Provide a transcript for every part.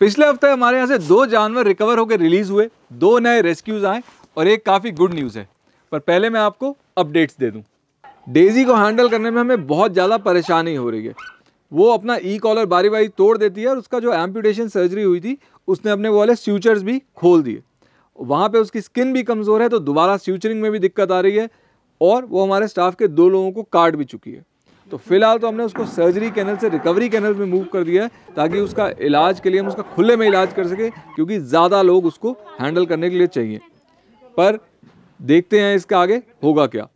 पिछले हफ़्ते हमारे यहाँ से दो जानवर रिकवर होकर रिलीज़ हुए, दो नए रेस्क्यूज आए और एक काफ़ी गुड न्यूज़ है। पर पहले मैं आपको अपडेट्स दे दूँ। डेजी को हैंडल करने में हमें बहुत ज़्यादा परेशानी हो रही है। वो अपना ई कॉलर बारी बारी तोड़ देती है और उसका जो एम्पूटेशन सर्जरी हुई थी, उसने अपने वाले स्यूचर्स भी खोल दिए। वहाँ पे उसकी स्किन भी कमज़ोर है तो दोबारा स्यूचरिंग में भी दिक्कत आ रही है और वो हमारे स्टाफ के दो लोगों को काट भी चुकी है। तो फ़िलहाल तो हमने उसको सर्जरी कैनल से रिकवरी कैनल में मूव कर दिया है, ताकि उसका इलाज के लिए हम उसका खुले में इलाज कर सके, क्योंकि ज़्यादा लोग उसको हैंडल करने के लिए चाहिए। पर देखते हैं इसका आगे होगा क्या।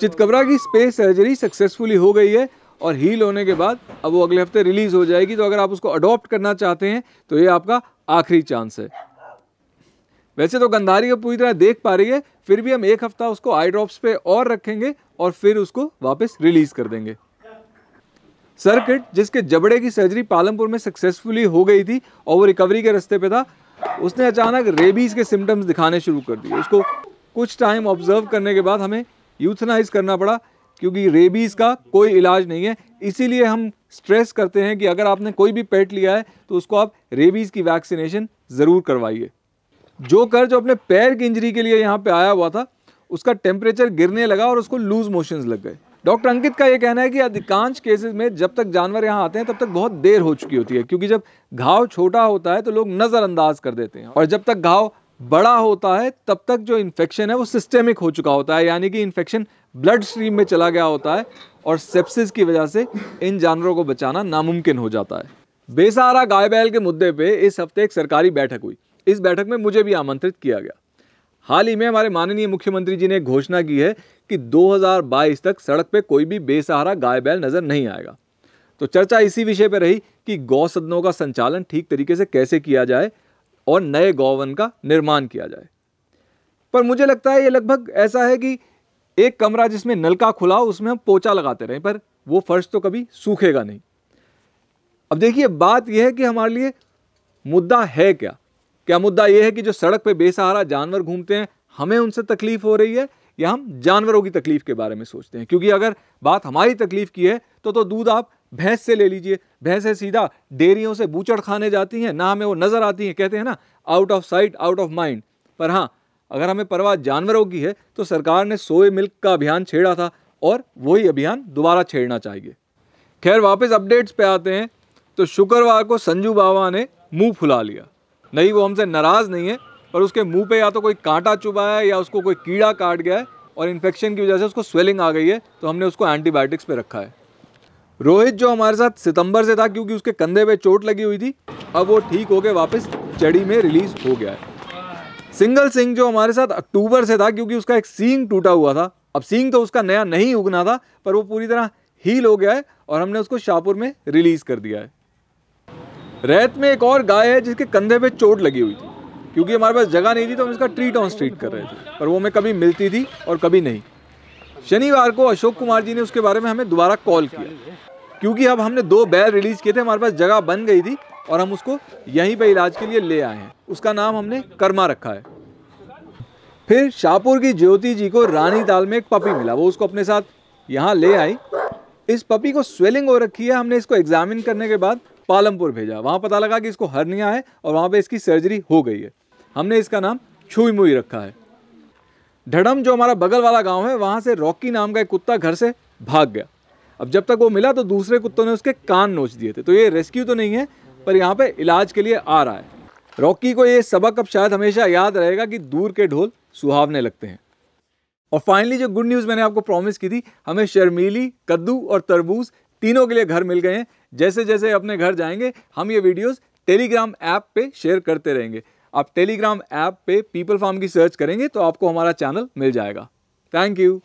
चितकबरा की स्पेस सर्जरी सक्सेसफुली हो गई है और हील होने के बाद अब वो अगले हफ़्ते रिलीज़ हो जाएगी तो अगर आप उसको अडॉप्ट करना चाहते हैं तो ये आपका आखिरी चांस है। वैसे तो गंधारी को पूरी तरह देख पा रही है, फिर भी हम एक हफ़्ता उसको आई ड्रॉप्स पे और रखेंगे और फिर उसको वापस रिलीज़ कर देंगे। सर्किट, जिसके जबड़े की सर्जरी पालमपुर में सक्सेसफुली हो गई थी और वो रिकवरी के रास्ते पे था, उसने अचानक रेबीज के सिम्टम्स दिखाने शुरू कर दिए। उसको कुछ टाइम ऑब्ज़र्व करने के बाद हमें यूथनाइज करना पड़ा, क्योंकि रेबीज़ का कोई इलाज नहीं है। इसीलिए हम स्ट्रेस करते हैं कि अगर आपने कोई भी पेट लिया है तो उसको आप रेबीज़ की वैक्सीनेशन ज़रूर करवाइए। जो कर जो अपने पैर की इंजरी के लिए यहाँ पे आया हुआ था उसका टेम्परेचर गिरने लगा और उसको लूज मोशन लग गए। डॉक्टर अंकित का ये कहना है कि अधिकांश केसेस में जब तक जानवर यहाँ आते हैं, तब तक बहुत देर हो चुकी होती है, क्योंकि जब घाव छोटा होता है तो लोग नज़रअंदाज कर देते हैं, और जब तक घाव बड़ा होता है, तब तक जो इन्फेक्शन है वो सिस्टेमिक हो चुका होता है, यानी कि इन्फेक्शन ब्लड स्ट्रीम में चला गया होता है, और सेप्सिस की वजह से इन जानवरों को बचाना नामुमकिन हो जाता है। बेसहारा गाय बैल के मुद्दे पे इस हफ़्ते एक सरकारी बैठक हुई। इस बैठक में मुझे भी आमंत्रित किया गया। हाल ही में हमारे माननीय मुख्यमंत्री जी ने घोषणा की है कि 2022 तक सड़क पे कोई भी बेसहारा गाय बैल नज़र नहीं आएगा। तो चर्चा इसी विषय पर रही कि गौ सदनों का संचालन ठीक तरीके से कैसे किया जाए और नए गौवन का निर्माण किया जाए। पर मुझे लगता है ये लगभग ऐसा है कि एक कमरा जिसमें नलका खुला हो, उसमें हम पोचा लगाते रहें, पर वो फर्श तो कभी सूखेगा नहीं। अब देखिए, बात यह है कि हमारे लिए मुद्दा है क्या? क्या मुद्दा यह है कि जो सड़क पे बेसहारा जानवर घूमते हैं, हमें उनसे तकलीफ़ हो रही है या हम जानवरों की तकलीफ़ के बारे में सोचते हैं? क्योंकि अगर बात हमारी तकलीफ़ की है तो तो दूध आप भैंस से ले लीजिए। भैंसें सीधा डेयरियों से बूचड़ खाने जाती हैं, ना हमें वो नज़र आती हैं। कहते हैं ना out of sight out of mind पर हाँ अगर हमें परवाह जानवरों की है तो सरकार ने सोए मिल्क का अभियान छेड़ा था और वही अभियान दोबारा छेड़ना चाहिए। खैर, वापस अपडेट्स पे आते हैं। तो शुक्रवार को संजू बाबा ने मुँह फुला लिया। नहीं, वो हमसे नाराज़ नहीं है पर उसके मुँह पे या तो कोई कांटा चुभा है या उसको कोई कीड़ा काट गया है और इन्फेक्शन की वजह से उसको स्वेलिंग आ गई है तो हमने उसको एंटीबायोटिक्स पे रखा है। रोहित जो हमारे साथ सितंबर से था क्योंकि उसके कंधे पे चोट लगी हुई थी, अब वो ठीक हो गए वापस चड़ी में रिलीज़ हो गया है। सिंगल सिंह जो हमारे साथ अक्टूबर से था क्योंकि उसका एक सींग टूटा हुआ था। अब सींग तो उसका नया नहीं उगना था, पर वो पूरी तरह हील हो गया है और हमने उसको शाहपुर में रिलीज़ कर दिया है। रैत में एक और गाय है जिसके कंधे पे चोट लगी हुई थी। क्योंकि हमारे पास जगह नहीं थी तो हम इसका ट्रीट ऑन स्ट्रीट कर रहे थे। पर वो हमें कभी मिलती थी और कभी नहीं। शनिवार को अशोक कुमार जी ने उसके बारे में हमें दोबारा कॉल किया। क्योंकि अब हमने दो बैल रिलीज़ किए थे, हमारे पास जगह बन गई थी और हम उसको यहीं पर इलाज के लिए ले आए हैं। उसका नाम हमने कर्मा रखा है। फिर शाहपुर की ज्योति जी को रानी ताल में एक पपी मिला। वो उसको अपने साथ यहाँ ले आई। इस पपी को स्वेलिंग हो रखी है। हमने इसको एग्जामिन करने के बाद पालमपुर भेजा। वहाँ पता लगा कि इसको हरनिया है और वहाँ पे इसकी सर्जरी हो गई है। हमने इसका नाम छुई मुई रखा है। ढड़म, जो हमारा बगल वाला गाँव है, वहाँ से रॉकी नाम का एक कुत्ता घर से भाग गया। अब जब तक वो मिला तो दूसरे कुत्तों ने उसके कान नोच दिए थे। तो ये रेस्क्यू तो नहीं है, पर यहाँ पे इलाज के लिए आ रहा है। रॉकी को ये सबक अब शायद हमेशा याद रहेगा कि दूर के ढोल सुहावने लगते हैं। और फाइनली जो गुड न्यूज़ मैंने आपको प्रॉमिस की थी, हमें शर्मीली, कद्दू और तरबूज तीनों के लिए घर मिल गए हैं। जैसे जैसे अपने घर जाएँगे, हम ये वीडियोस टेलीग्राम ऐप पे शेयर करते रहेंगे। आप टेलीग्राम ऐप पे पीपल फार्म की सर्च करेंगे तो आपको हमारा चैनल मिल जाएगा। Thank you